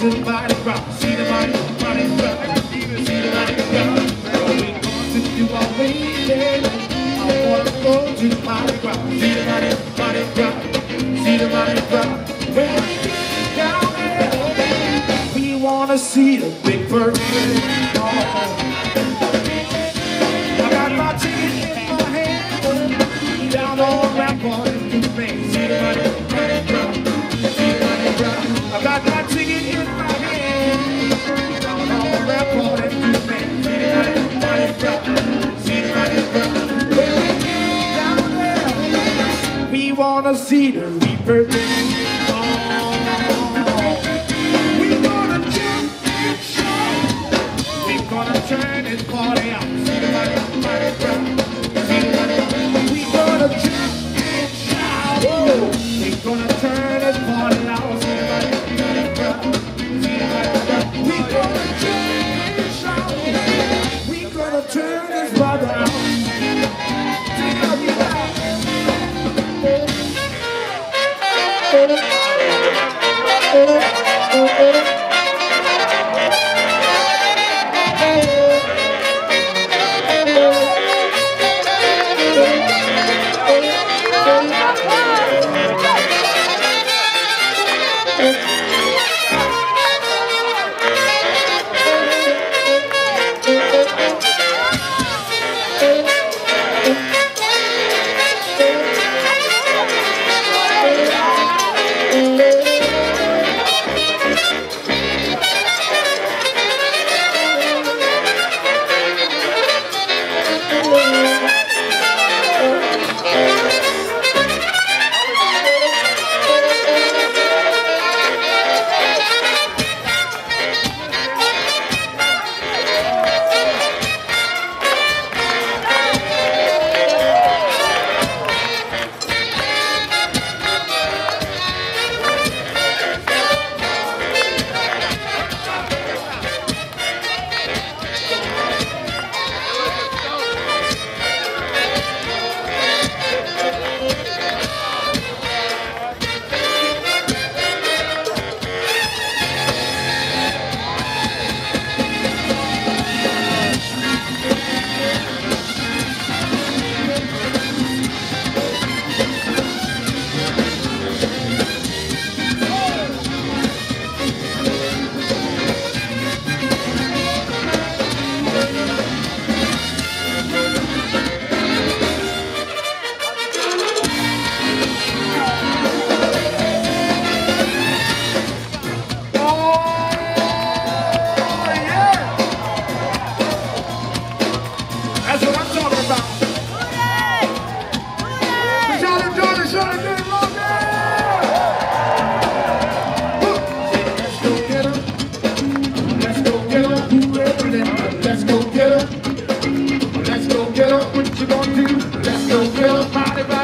to the body rock. See the body, body rock. See the body rock. We going to do our way, I wanna go to the body rock. See the body, body rock. See the body rock. When we down there, we wanna see the big bird. The Reaper.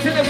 to the